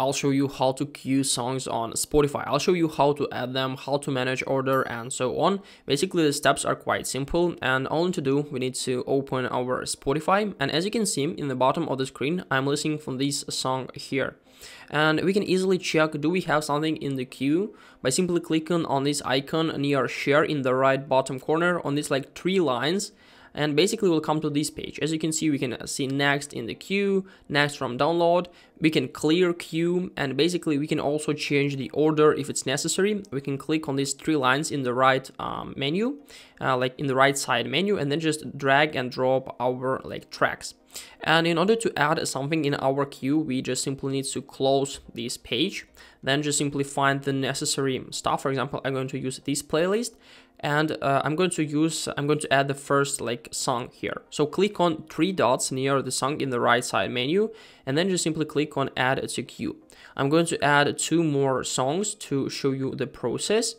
I'll show you how to queue songs on Spotify. I'll show you how to add them, how to manage order and so on. Basically the steps are quite simple and all to do we need to open our Spotify and as you can see in the bottom of the screen I'm listening from this song here and we can easily check do we have something in the queue by simply clicking on this icon near share in the right bottom corner on these like three lines and basically we'll come to this page. As you can see we can see next in the queue next from download. We can clear queue and basically we can also change the order if it's necessary. We can click on these three lines in the right um, menu uh, like in the right side menu and then just drag and drop our like tracks. And in order to add something in our queue we just simply need to close this page. Then just simply find the necessary stuff. For example i'm going to use this playlist and uh, I'm going to use, I'm going to add the first like song here. So click on three dots near the song in the right side menu and then just simply click on add to queue. I'm going to add two more songs to show you the process.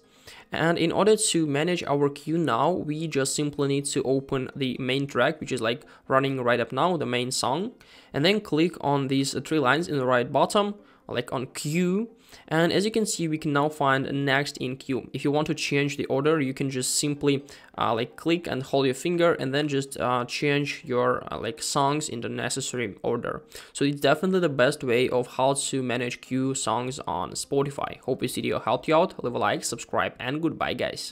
And in order to manage our queue now, we just simply need to open the main track, which is like running right up now, the main song, and then click on these three lines in the right bottom, like on queue, and as you can see we can now find next in queue if you want to change the order you can just simply uh, like click and hold your finger and then just uh, change your uh, like songs in the necessary order. So it's definitely the best way of how to manage queue songs on spotify. Hope this video helped you out. Leave a like subscribe and goodbye guys